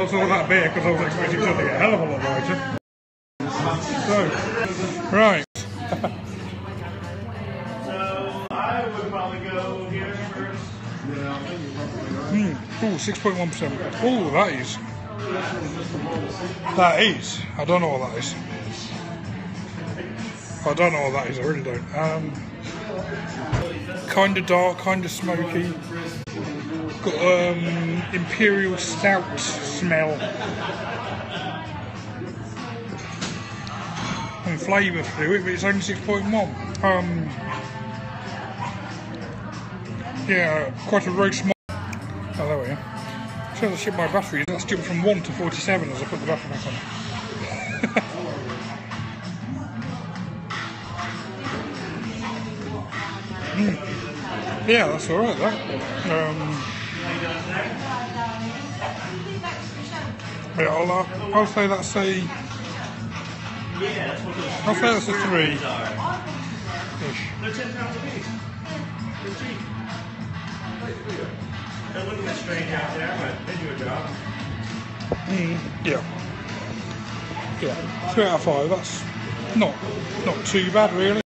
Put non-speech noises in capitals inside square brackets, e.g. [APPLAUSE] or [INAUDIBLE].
I saw that beer because I was expecting something a hell of a lot lighter. So, right. So. Oh, 6.1%. Oh, that is. That is. I don't know what that is. I don't know what that is, I really don't. Um, kind of dark, kind of smoky. Got um, imperial stout smell. And flavour through it, but it's only 6.1. Um, yeah, quite a roast. Oh, there we are. So I shipped my batteries. That's jumped from 1 to 47 as I put the battery back on. [LAUGHS] Mm. Yeah, that's alright, that. Um, yeah, I'll, uh, I'll say that's a. I'll say that's a 3 ish. They're ten pounds a piece. They're cheap. They're looking at strange out there, but they do a job. Mm, yeah. Yeah. Three out of five. That's not not too bad, really.